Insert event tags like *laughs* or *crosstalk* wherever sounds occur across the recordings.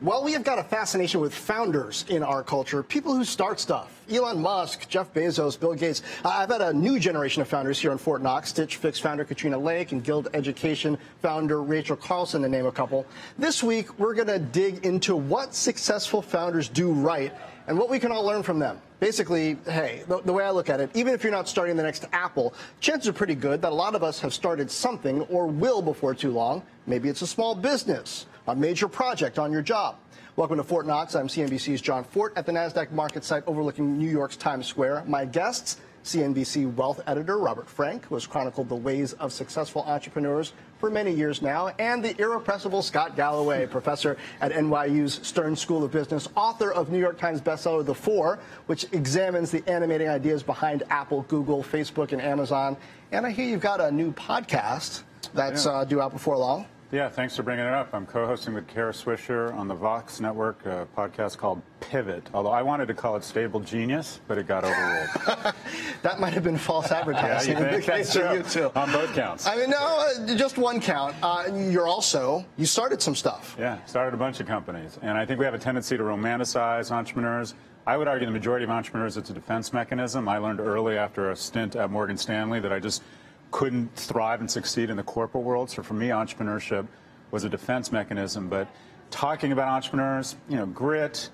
Well, we have got a fascination with founders in our culture, people who start stuff. Elon Musk, Jeff Bezos, Bill Gates. I've had a new generation of founders here in Fortt Knox. Stitch Fix founder Katrina Lake and Guild Education founder Rachel Carlson, to name a couple. This week, we're going to dig into what successful founders do right and what we can all learn from them. Basically, hey, the, the, way I look at it, even if you're not starting the next Apple, chances are pretty good that a lot of us have started something or will before too long. Maybe it's a small business a major project on your job. Welcome to Fortt Knox. I'm CNBC's Jon Fortt at the NASDAQ market site overlooking New York's Times Square. My guests, CNBC wealth editor Robert Frank, who has chronicled the ways of successful entrepreneurs for many years now, and the irrepressible Scott Galloway, *laughs* professor at NYU's Stern School of Business, author of New York Times bestseller The Four, which examines the animating ideas behind Apple, Google, Facebook, and Amazon. And I hear you've got a new podcast that's yeah. uh, due out before long. Yeah, thanks for bringing it up. I'm co-hosting with Kara Swisher on the Vox Network, a podcast called Pivot. Although I wanted to call it Stable Genius, but it got overruled. *laughs* that might have been false advertising. yeah, you? *laughs* That's true. You too. On both counts. I mean, no, uh, just one count. Uh, you're also you started some stuff. Yeah, started a bunch of companies, and I think we have a tendency to romanticize entrepreneurs. I would argue the majority of entrepreneurs, it's a defense mechanism. I learned early after a stint at Morgan Stanley that I just couldn't thrive and succeed in the corporate world. So for me, entrepreneurship was a defense mechanism. But talking about entrepreneurs, you know, grit,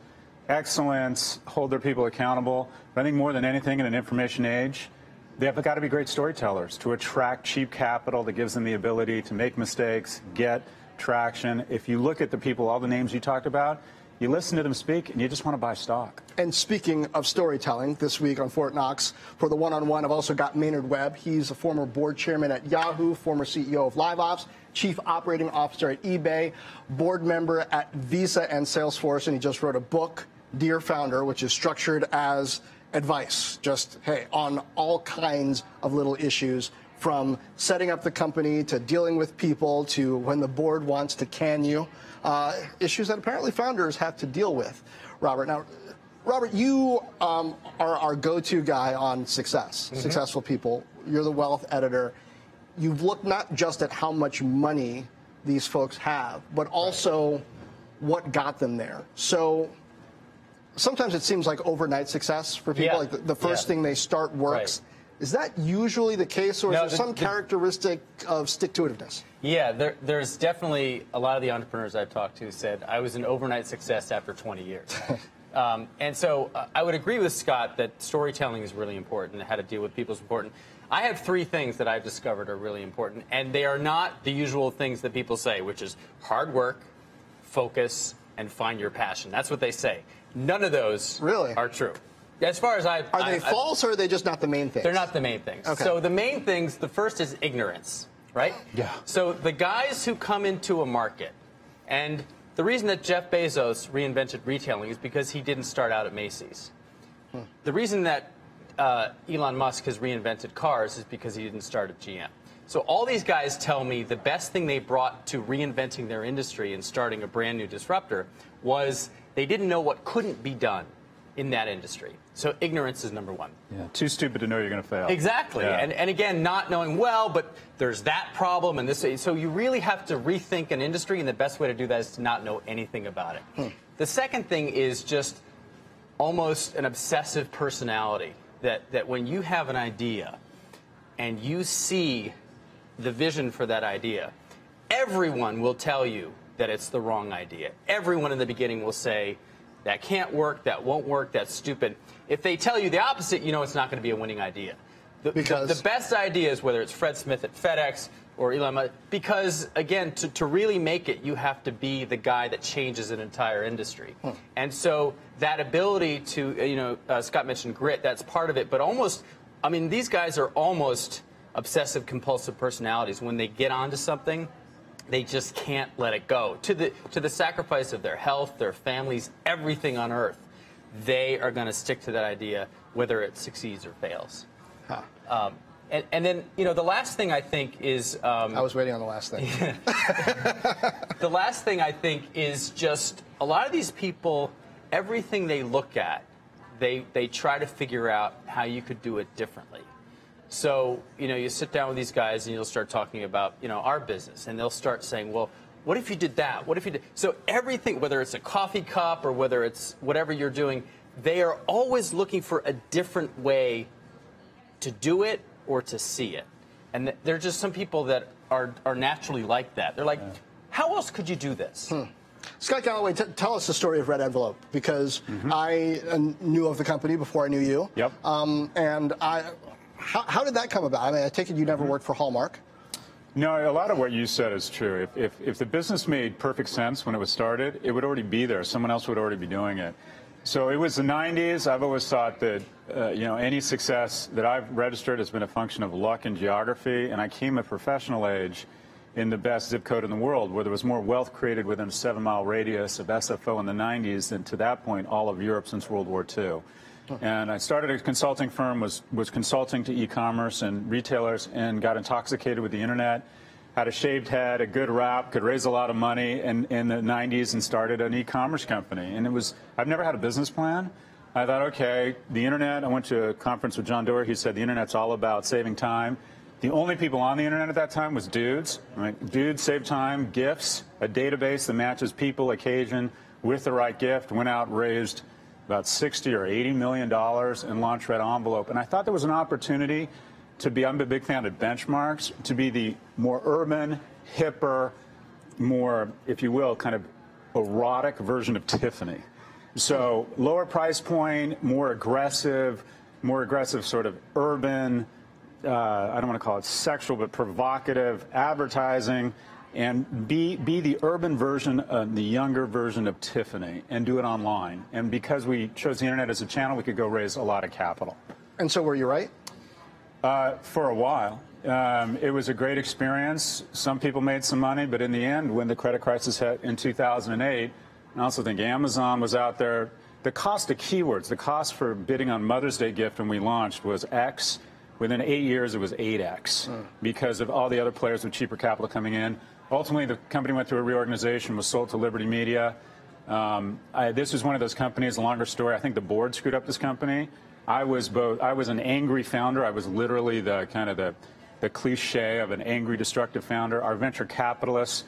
excellence, hold their people accountable. But I think more than anything in an information age, they have got to be great storytellers to attract cheap capital that gives them the ability to make mistakes, get traction. If you look at the people, all the names you talked about, you listen to them speak and you just want to buy stock. And speaking of storytelling, this week on Fortt Knox, for the one on one, I've also got Maynard Webb. He's a former board chairman at Yahoo, former CEO of LiveOps, chief operating officer at eBay, board member at Visa and Salesforce, and he just wrote a book, Dear Founder, which is structured as advice, just, hey, on all kinds of little issues from setting up the company to dealing with people to when the board wants to can you uh, issues that apparently founders have to deal with. Robert, now, Robert, you um, are our go-to guy on success, mm-hmm. successful people. You're the wealth editor. You've looked not just at how much money these folks have, but also right. what got them there. So sometimes it seems like overnight success for people. Yeah. Like the, the first yeah. thing they start works. Right. Is that usually the case, or no, is there the, some the, characteristic of stick-to-itiveness? Yeah, there, there's definitely a lot of the entrepreneurs I've talked to said I was an overnight success after 20 years. *laughs* um, and so uh, I would agree with Scott that storytelling is really important and how to deal with people is important. I have three things that I've discovered are really important, and they are not the usual things that people say, which is hard work, focus, and find your passion. That's what they say. None of those really are true. As far as I are they I, false I, or are they just not the main things? They're not the main things. Okay. So the main things, the first is ignorance, right? Yeah. So the guys who come into a market, and the reason that Jeff Bezos reinvented retailing is because he didn't start out at Macy's. Hmm. The reason that uh, Elon Musk has reinvented cars is because he didn't start at GM. So all these guys tell me the best thing they brought to reinventing their industry and starting a brand new disruptor was they didn't know what couldn't be done in that industry. So ignorance is number one. Yeah, too stupid to know you're going to fail. Exactly. Yeah. And, and again, not knowing well, but there's that problem and this. So you really have to rethink an industry, and the best way to do that is to not know anything about it. Hmm. The second thing is just almost an obsessive personality that, that when you have an idea and you see the vision for that idea, everyone will tell you that it's the wrong idea. Everyone in the beginning will say, that can't work, that won't work, that's stupid. If they tell you the opposite, you know it's not going to be a winning idea. The, because the, the best ideas, whether it's Fred Smith at FedEx or Elon Musk, because again, to, to really make it, you have to be the guy that changes an entire industry. Hmm. And so that ability to, uh, you know, uh, Scott mentioned grit, that's part of it, but almost, I mean, these guys are almost obsessive compulsive personalities. When they get onto something, they just can't let it go to the to the sacrifice of their health, their families, everything on earth. They are going to stick to that idea, whether it succeeds or fails. Huh. Um, and, and, then, you know, the last thing I think is. Um, I was waiting on the last thing. *laughs* the last thing I think is just a lot of these people, everything they look at, they, they try to figure out how you could do it differently. So, you know, you sit down with these guys and you'll start talking about, you know, our business, and they'll start saying, well, what if you did that? What if you did? So everything, whether it's a coffee cup or whether it's whatever you're doing, they are always looking for a different way to do it or to see it. And th- there are just some people that are, are naturally like that. They're like, how else could you do this? Scott Galloway, t- tell us the story of Red Envelope because I uh, knew of the company before I knew you. Yep. Um, and I, how, how did that come about? I mean, I take it you never worked for Hallmark. No, a lot of what you said is true. If, if, if the business made perfect sense when it was started, it would already be there. Someone else would already be doing it. So it was the 90s. I've always thought that, uh, you know, any success that I've registered has been a function of luck and geography. And I came at professional age in the best zip code in the world, where there was more wealth created within a seven-mile radius of SFO in the 90s than to that point all of Europe since World War II. And I started a consulting firm, was, was consulting to e-commerce and retailers, and got intoxicated with the internet. Had a shaved head, a good rap, could raise a lot of money in, in the 90s, and started an e-commerce company. And it was, I've never had a business plan. I thought, okay, the internet. I went to a conference with John Doerr. He said the internet's all about saving time. The only people on the internet at that time was dudes. Right? Dudes save time, gifts, a database that matches people, occasion with the right gift. Went out, raised about 60 or 80 million dollars in launch Red Envelope. And I thought there was an opportunity to be. I'm a big fan of benchmarks. To be the more urban, hipper, more, if you will, kind of erotic version of Tiffany. So lower price point, more aggressive, more aggressive sort of urban, uh, I don't want to call it sexual, but provocative advertising, and be be the urban version, uh, the younger version of Tiffany, and do it online. And because we chose the internet as a channel, we could go raise a lot of capital. And so were you right? Uh, for a while. Um, it was a great experience. Some people made some money, but in the end, when the credit crisis hit in 2008, I also think Amazon was out there. The cost of keywords, the cost for bidding on Mother's Day gift when we launched was X. Within eight years, it was 8X because of all the other players with cheaper capital coming in. Ultimately, the company went through a reorganization, was sold to Liberty Media. Um, I, this was one of those companies, a longer story. I think the board screwed up this company. I was both. I was an angry founder. I was literally the kind of the, the cliche of an angry, destructive founder. Our venture capitalists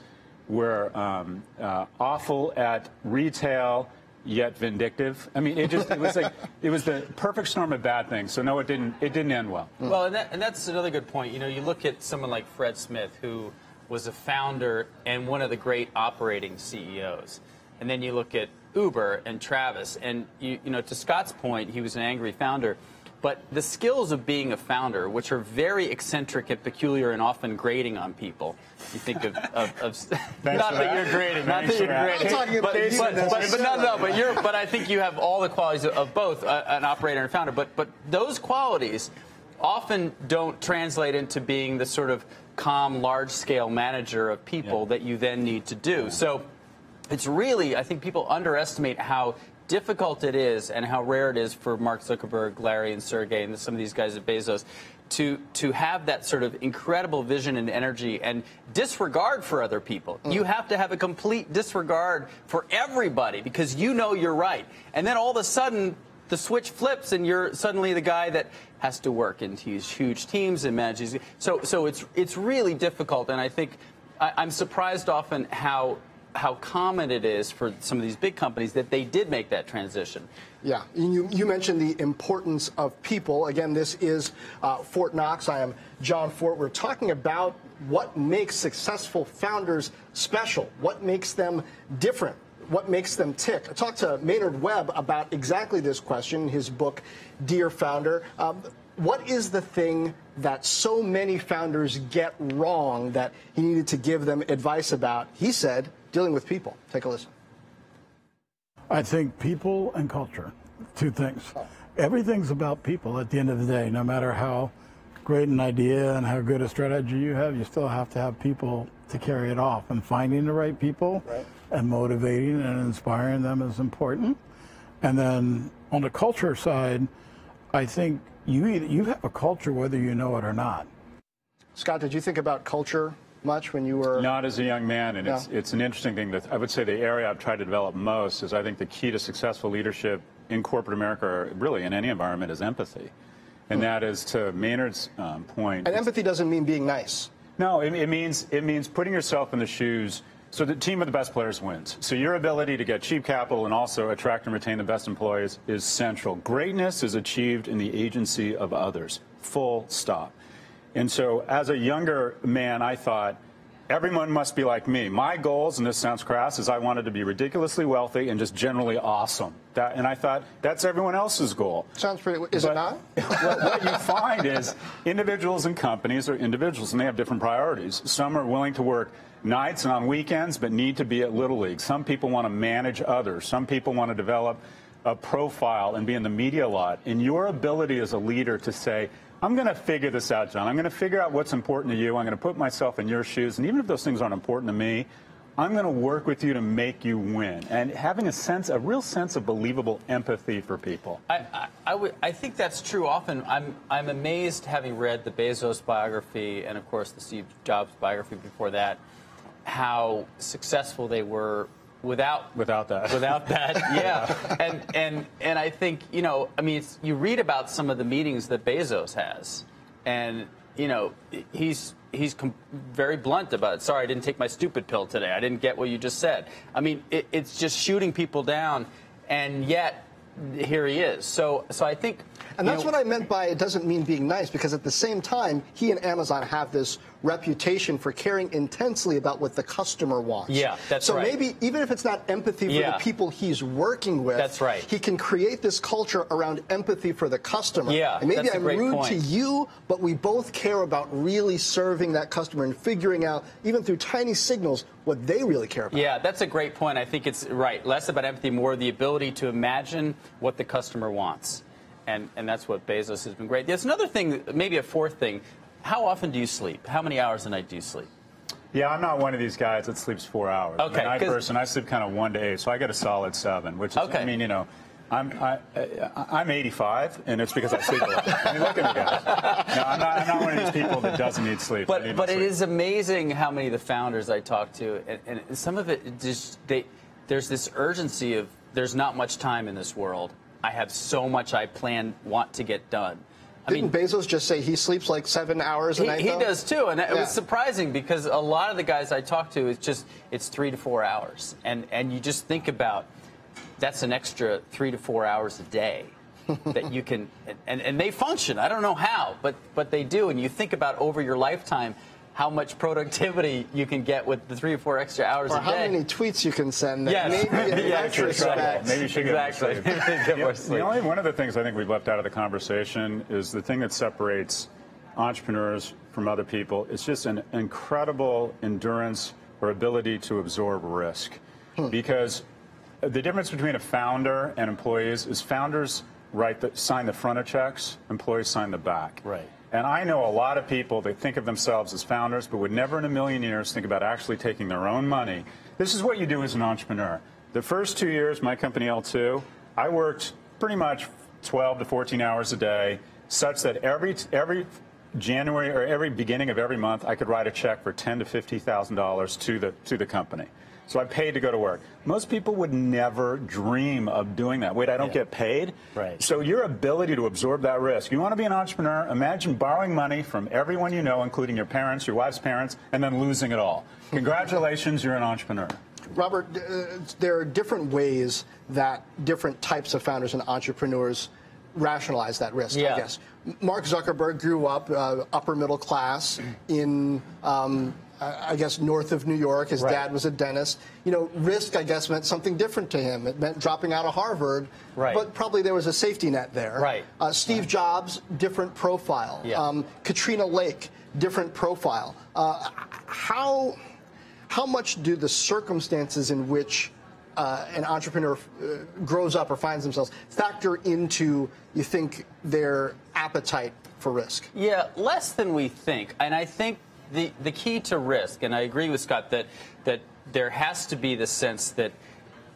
were um, uh, awful at retail, yet vindictive. I mean, it just it was like it was the perfect storm of bad things. So no, it didn't. It didn't end well. Well, and, that, and that's another good point. You know, you look at someone like Fred Smith, who was a founder and one of the great operating CEOs. And then you look at Uber and Travis, and you, you know, to Scott's point, he was an angry founder. But the skills of being a founder, which are very eccentric and peculiar and often grating on people, you think of, of, of *laughs* not that that. you're grading, not that you're that. grading, I'm talking but, about you but, but, but, necessarily. no, no, but you're, but I think you have all the qualities of both uh, an operator and a founder. But but those qualities often don't translate into being the sort of calm, large-scale manager of people Yeah. that you then need to do. So it's really, I think people underestimate how difficult it is and how rare it is for Mark Zuckerberg, Larry, and Sergey, and some of these guys at Bezos to to have that sort of incredible vision and energy and disregard for other people. Mm. You have to have a complete disregard for everybody because you know you're right. And then all of a sudden the switch flips and you're suddenly the guy that has to work into these huge teams and manage these. So so it's it's really difficult and I think I, I'm surprised often how how common it is for some of these big companies that they did make that transition. Yeah, you, you mentioned the importance of people. Again, this is uh, Fortt Knox. I am Jon Fortt. We're talking about what makes successful founders special, what makes them different, what makes them tick. I talked to Maynard Webb about exactly this question in his book, Dear Founder. Um, what is the thing that so many founders get wrong that he needed to give them advice about? He said, dealing with people. Take a listen. I think people and culture, two things. Everything's about people at the end of the day. No matter how great an idea and how good a strategy you have, you still have to have people to carry it off. And finding the right people and motivating and inspiring them is important. And then on the culture side, I think you either, you have a culture whether you know it or not. Scott, did you think about culture much when you were? Not as a young man, and it's it's an interesting thing that I would say the area I've tried to develop most is I think the key to successful leadership in corporate America, or really in any environment, is empathy, and that is to Maynard's um, point. And empathy doesn't mean being nice. No, it, it means it means putting yourself in the shoes. So the team of the best players wins. So your ability to get cheap capital and also attract and retain the best employees is central. Greatness is achieved in the agency of others. Full stop. And so as a younger man, I thought, everyone must be like me. My goals, and this sounds crass, is I wanted to be ridiculously wealthy and just generally awesome. That, and I thought that's everyone else's goal. Sounds pretty. Is But it not? *laughs* what, what you find is individuals and companies are individuals, and they have different priorities. Some are willing to work nights and on weekends, but need to be at Little League. Some people want to manage others. Some people want to develop a profile and be in the media a lot. And your ability as a leader to say, I'm going to figure this out, John. I'm going to figure out what's important to you. I'm going to put myself in your shoes. And even if those things aren't important to me, I'm going to work with you to make you win. And having a sense, a real sense of believable empathy for people. I, I, think that's true often. I'm, I'm amazed, having read the Bezos biography and, of course, the Steve Jobs biography before that, how successful they were without Without that. Without that, *laughs* yeah. and and and I think you know, I mean, it's, you read about some of the meetings that Bezos has, and you know, he's he's com- very blunt about it. Sorry, I didn't take my stupid pill today. I didn't get what you just said. I mean, it, it's just shooting people down, and yet here he is. So so I think. And that's know, what I meant by it doesn't mean being nice, because at the same time, he and Amazon have this reputation for caring intensely about what the customer wants. Yeah, that's so right. maybe even if it's not empathy for Yeah. the people he's working with, That's right. He can create this culture around empathy for the customer. Yeah, and maybe that's a I'm great rude point. to you, but we both care about really serving that customer and figuring out, even through tiny signals, what they really care about. Yeah, that's a great point. I think it's right. Less about empathy, more the ability to imagine what the customer wants. And, and that's what Bezos has been great. There's another thing, maybe a fourth thing. How often do you sleep? How many hours a night do you sleep? Yeah, I'm not one of these guys that sleeps four hours. Okay, I'm a night person. I sleep kind of one to eight, so I get a solid seven, which is, Okay. I mean, you know, I'm I, I, I'm 85, and it's because I sleep a lot. I mean, look at me, guys. No, I'm not, I'm not one of these people that doesn't need sleep. But need but sleep. is amazing how many of the founders I talk to, and, and some of it just they there's this urgency of there's not much time in this world. I have so much I plan want to get done. I Didn't Bezos just say he sleeps like seven hours a He, night? he though? does too, and it Yeah. was surprising because a lot of the guys I talk to, it's just it's three to four hours, and and you just think about that's an extra three to four hours a day *laughs* that you can, and and they function. I don't know how, but but they do, and you think about over your lifetime how much productivity you can get with the three or four extra hours Or a how day. many tweets you can send that Yes. maybe in Yes, retrospect. exactly. Maybe you should get more Exactly. *laughs* Get more The- sleep. The only one of the things I think we've left out of the conversation is the thing that separates entrepreneurs from other people. It's just an incredible endurance or ability to absorb risk, Hmm. because the difference between a founder and employees is founders write the, sign the front of checks, employees sign the back. Right. And I know a lot of people that think of themselves as founders, but would never in a million years think about actually taking their own money. This is what you do as an entrepreneur. The first two years, my company L2, I worked pretty much 12 to 14 hours a day, such that every every January or every beginning of every month, I could write a check for ten to fifty thousand dollars to the to the company. So I paid to go to work. Most people would never dream of doing that. Wait, I don't Yeah. get paid. Right. So your ability to absorb that risk. You want to be an entrepreneur? Imagine borrowing money from everyone you know, including your parents, your wife's parents, and then losing it all. Congratulations, you're an entrepreneur. Robert, uh, there are different ways that different types of founders and entrepreneurs rationalize that risk, Yeah. I guess. Mark Zuckerberg grew up uh, upper middle class in, um, I I guess, north of New York. His Right. dad was a dentist. You know, risk, I guess, meant something different to him. It meant dropping out of Harvard, Right. but probably there was a safety net there. Right. Uh, Steve Jobs, different profile. Yeah. Um, Katrina Lake, different profile. Uh, how how much do the circumstances in which uh, an entrepreneur uh, grows up or finds themselves factor into you think their appetite for risk? Yeah, less than we think. And I think the, the key to risk, and I agree with Scott that that there has to be the sense that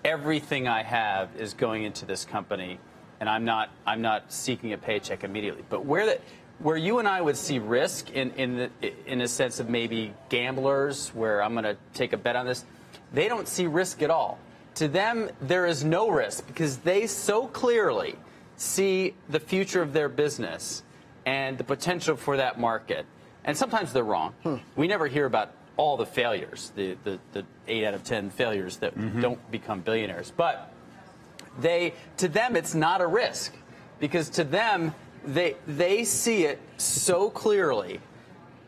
everything I have is going into this company, and I'm not I'm not seeking a paycheck immediately. But where that where you and I would see risk in in the, in a sense of maybe gamblers, where I'm going to take a bet on this, they don't see risk at all. To them, there is no risk because they so clearly see the future of their business and the potential for that market. And sometimes they're wrong. We never hear about all the failures, the, the, the eight out of 10 failures that don't become billionaires. But they, to them, it's not a risk because to them, they, they see it so clearly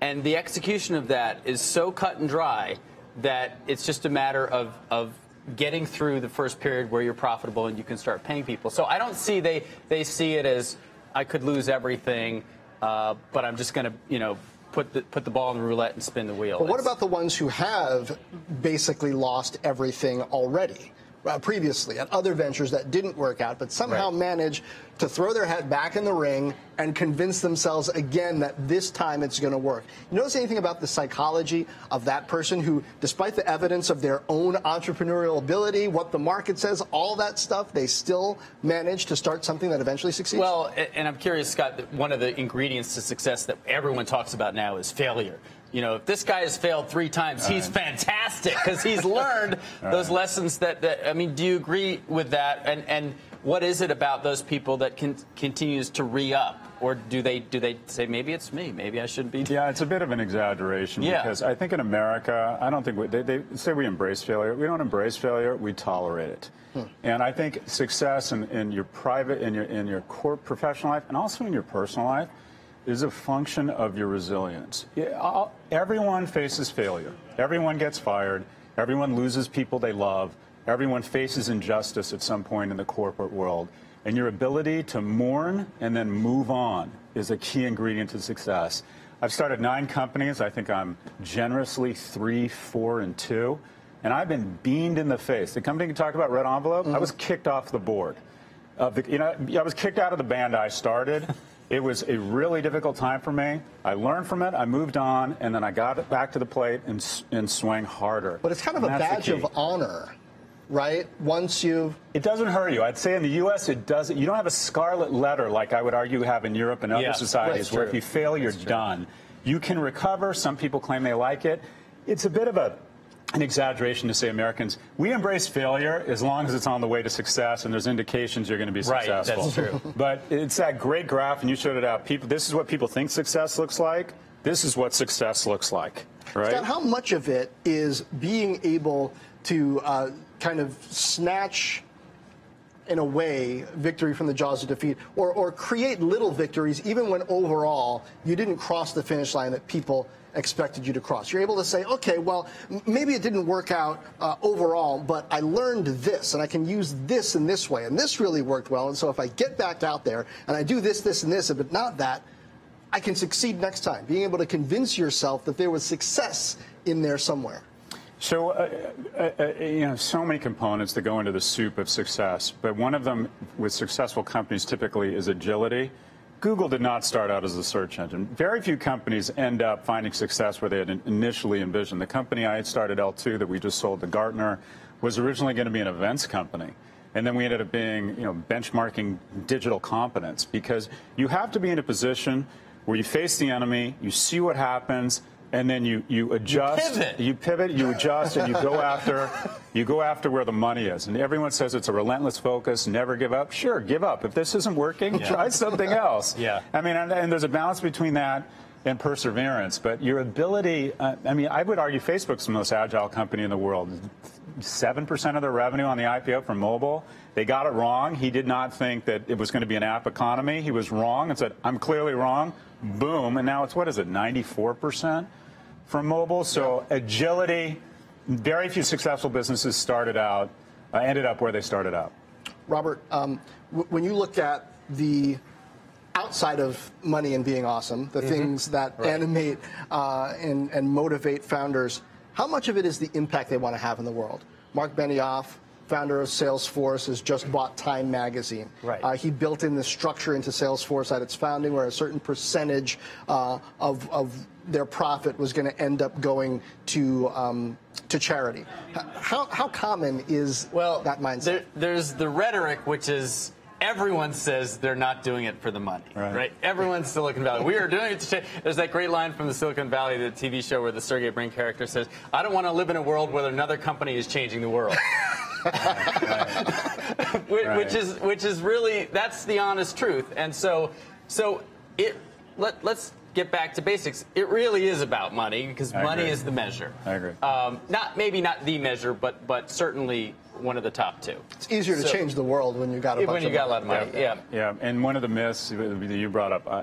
and the execution of that is so cut and dry that it's just a matter of, of getting through the first period where you're profitable and you can start paying people. So I don't see they, they see it as I could lose everything, uh, but I'm just going to, you know, put the, put the ball in the roulette and spin the wheel. But what It's- about the ones who have basically lost everything already? Uh, previously at other ventures that didn't work out, but somehow Right. managed to throw their hat back in the ring and convince themselves again that this time it's going to work. You notice anything about the psychology of that person who, despite the evidence of their own entrepreneurial ability, what the market says, all that stuff, they still manage to start something that eventually succeeds? Well, and I'm curious, Scott, that one of the ingredients to success that everyone talks about now is failure. You know, if this guy has failed three times, he's fantastic because he's *laughs* learned those lessons that, that, I mean, do you agree with that? And, and what is it about those people that can, continues to re up? Or do they, do they say, maybe it's me, maybe I shouldn't be? Yeah, it's a bit of an exaggeration Yeah. because I think in America, I don't think we, they, they say we embrace failure. We don't embrace failure. We tolerate it. Hmm. And I think success in, in your private, in your in your core professional life, and also in your personal life, is a function of your resilience. Everyone faces failure. Everyone gets fired. Everyone loses people they love. Everyone faces injustice at some point in the corporate world. And your ability to mourn and then move on is a key ingredient to success. I've started nine companies. I think I'm generously three, four, and two. And I've been beamed in the face. The company you talk about, Red Envelope, I mm-hmm. was kicked off the board. Of the, you know, I was kicked out of the band I started. *laughs* It was a really difficult time for me. I learned from it. I moved on, and then I got it back to the plate and, s- and swang harder. but it's kind of And a badge of honor, right? Once you've It doesn't hurt you. I'd say in the U.S. it doesn't. You don't have a scarlet letter like I would argue you have in Europe and other Yeah, societies, where true. if you fail, you're done. You can recover. Some people claim they like it. It's a bit of a an exaggeration to say Americans we embrace failure as long as it's on the way to success and there's indications you're going to be successful. Right, that's successful. true. But it's that great graph, and you showed it out. People, this is what people think success looks like. This is what success looks like. Right? Scott, how much of it is being able to uh, kind of snatch, in a way, victory from the jaws of defeat, or, or create little victories, even when overall you didn't cross the finish line that people expected you to cross? You're able to say, okay, well, maybe it didn't work out uh, overall, but I learned this, and I can use this in this way, and this really worked well. And so if I get back out there and I do this, this, and this, but not that, I can succeed next time. Being able to convince yourself that there was success in there somewhere. So, uh, uh, uh, you know, so many components that go into the soup of success, but one of them with successful companies typically is agility. Google did not start out as a search engine. Very few companies end up finding success where they had initially envisioned. The company I had started, L2, that we just sold to Gartner, was originally going to be an events company. And then we ended up being, you know, benchmarking digital competence because you have to be in a position where you face the enemy, you see what happens, and then you, you adjust. pivot. You pivot, you adjust, and you go *laughs* after you go after where the money is. And everyone says it's a relentless focus, never give up. Sure, give up. If this isn't working, try something else. *laughs* Yeah. I mean, and, and there's a balance between that and perseverance. But your ability, uh, I mean, I would argue Facebook's the most agile company in the world. Seven percent of their revenue on the IPO from mobile. They got it wrong. He did not think that it was going to be an app economy. He was wrong and said, "I'm clearly wrong." Boom, and now it's what is it, 94 percent from mobile. So agility. Very few successful businesses started out, uh, ended up where they started out. Robert, um, w- when you look at the outside of money and being awesome, the things that animate uh, and, and motivate founders, how much of it is the impact they want to have in the world? Marc Benioff, founder of Salesforce, has just bought Time Magazine. Right. Uh, he built in the structure into Salesforce at its founding, where a certain percentage uh, of, of their profit was going to end up going to um, to charity. How, how common is Well, that mindset? There, there's the rhetoric, which is everyone says they're not doing it for the money, Right. right? Everyone's Silicon Valley. We are doing it to change. There's that great line from the Silicon Valley, the TV show, where the Sergey Brin character says, "I don't want to live in a world where another company is changing the world." *laughs* which, Right. which is which is really that's the honest truth. And so so it let let's get back to basics, it really is about money because I money agree. is the measure. I agree. Um, not maybe not the measure, but but certainly one of the top two. It's easier to So- change the world when you got a bunch when you of got a lot of money, yeah. Yeah, and one of the myths that you brought up, uh,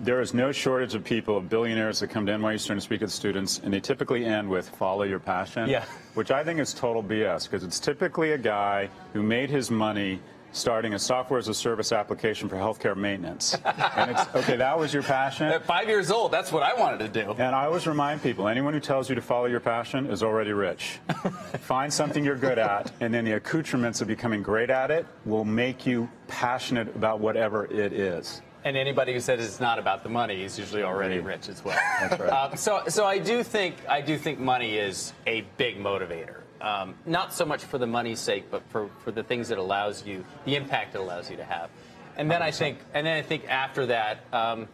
there is no shortage of people, of billionaires that come to NYU Stern to speak at students, and they typically end with "follow your passion," Yeah. which I think is total BS because it's typically a guy who made his money starting a software as a service application for healthcare maintenance. and it's okay, that was your passion. At five years old, that's what I wanted to do. And I always remind people anyone who tells you to follow your passion is already rich. *laughs* Find something you're good at, and then the accoutrements of becoming great at it will make you passionate about whatever it is. And anybody who says it's not about the money is usually already rich as well. That's right. Um, so, so I do think I do think money is a big motivator. Um, not so much for the money's sake, but for, for the things it allows you, the impact it allows you to have. And then I think, and then I think after that, um,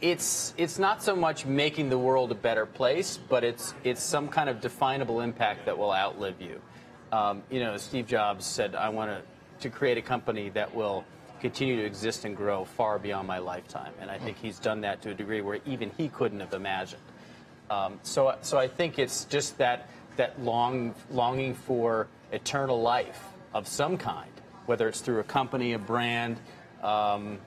it's it's not so much making the world a better place, but it's it's some kind of definable impact that will outlive you. Um, you know, Steve Jobs said, "I want to to create a company that will continue to exist and grow far beyond my lifetime," and I think he's done that to a degree where even he couldn't have imagined. Um, so so I think it's just that that long longing for eternal life of some kind, whether it's through a company, a brand. Um,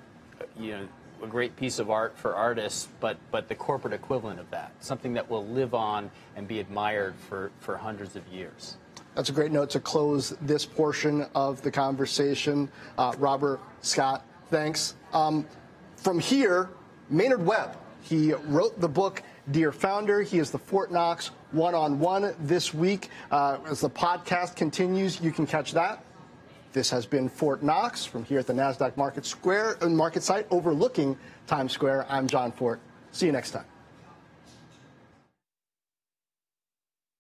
you know, a great piece of art for artists, but but the corporate equivalent of that, something that will live on and be admired for for hundreds of years. That's a great note to close this portion of the conversation. Uh, Robert Scott, thanks. Um, from here, Maynard Webb. He wrote the book Dear Founder. He is the Fortt Knox one on one this week. Uh, as the podcast continues, you can catch that. This has been Fortt Knox from here at the NASDAQ Market Square, uh, market site overlooking Times Square. I'm Jon Fortt. See you next time.